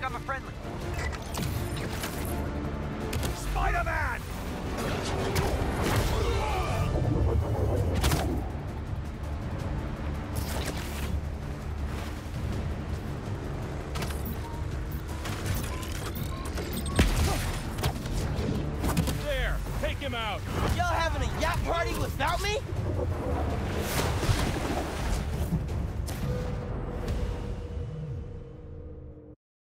think I'm a friendly. Spider-Man! There! Take him out! Y'all having a yacht party without me?